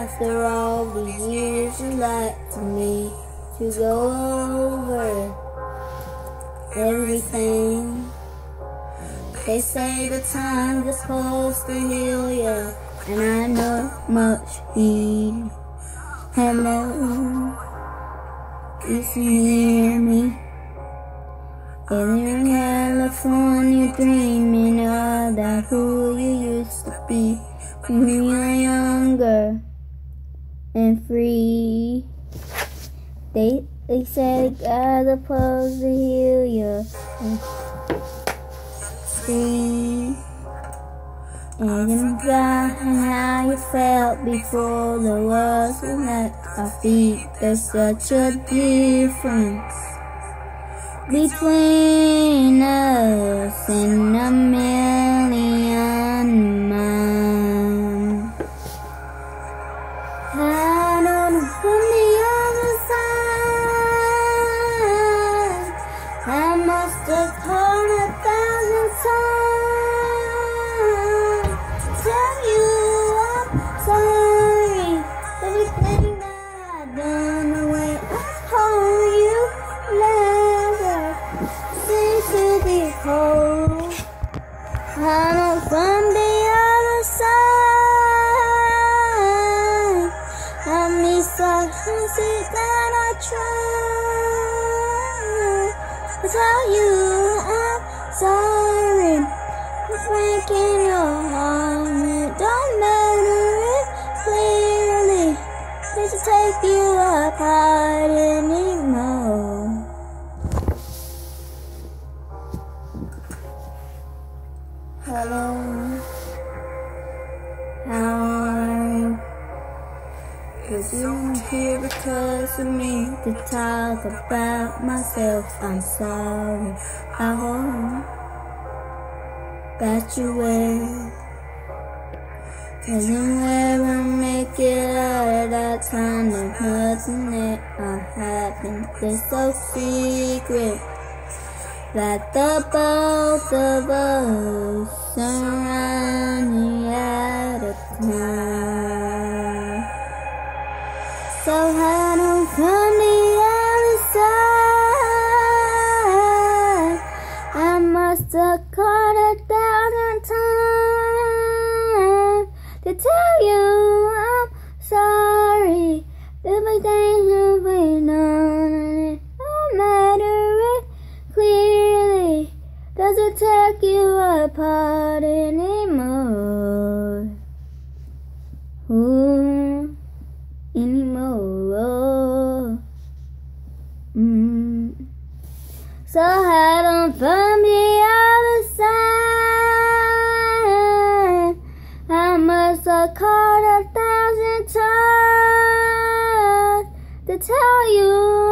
after all the years you lied to me to go over everything. They say the time is supposed to heal you, and I know much heed. Hello, you can hear me. And you're in California dreaming about who you used to be when you were younger and free. They they said God's supposed to heal you and see. And forgot how you felt before the walls were at our feet. There's such a difference between us and a million miles. From the other side, I miss all the that I tried to tell you I'm sorry. For breaking your heart. It don't matter it clearly. To take you apart Hello. How are you? Cause you're here because of me to talk about myself. I'm sorry. I hope that you will. Cause you'll never make it out of that time. That will happen. It's so secret that the both of us running out of time. So I don't from the other side. I must have called a thousand times to tell you I'm sorry. Everything Doesn't take you apart anymore. Ooh, anymore. Mm. So head on from the other side. I must have called a thousand times to tell you